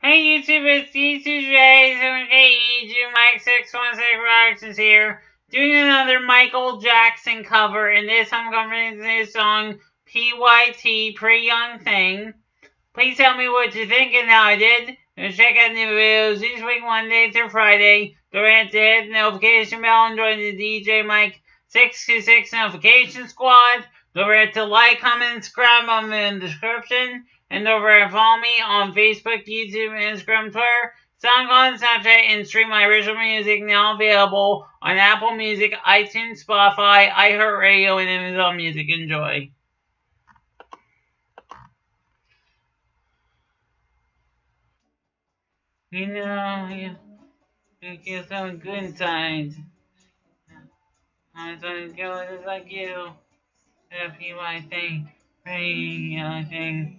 Hey YouTube, it's D2J7KE2 Mike 616 Reactions here, doing another Michael Jackson cover, and this time I'm covering this song PYT, Pretty Young Thing. Please tell me what you think and how I did. And check out new videos each week, Monday through Friday. Don't forget to hit the notification bell and join the DJ Mike 626 notification squad. Don't forget to like, comment, subscribe on the description. And forget to follow me on Facebook, YouTube, Instagram, Twitter, SoundCloud, Snapchat, and stream my original music now available on Apple Music, iTunes, Spotify, iHeartRadio, and Amazon Music. Enjoy. You know, you, you get some good times. I'm gonna go just like you. If you might think, hey, I think,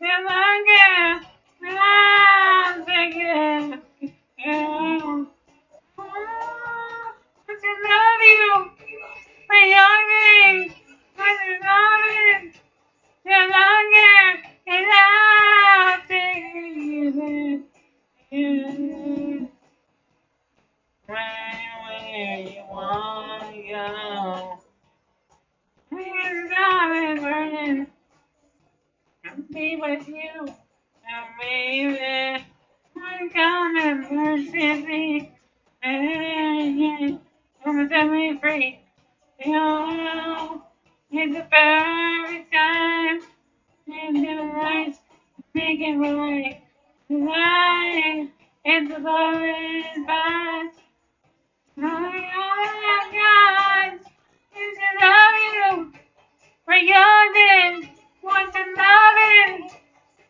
Renan! Be with you. And baby, I'm coming for Sissy. Hey, gonna set me free. You the perfect time. And the lights make it right. Right, it's the perfect time.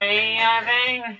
Free young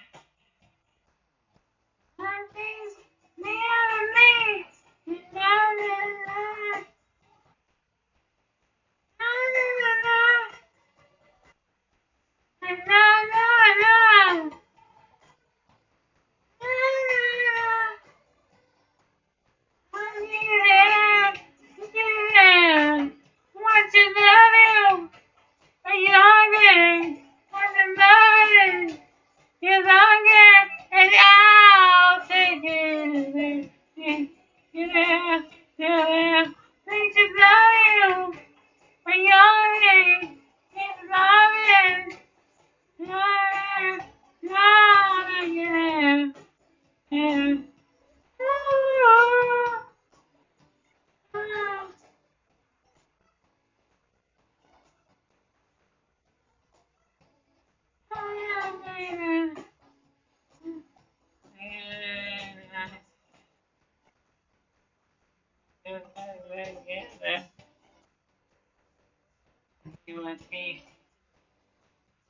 You want to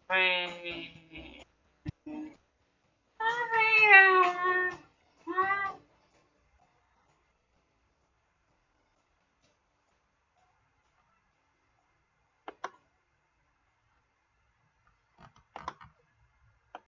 free.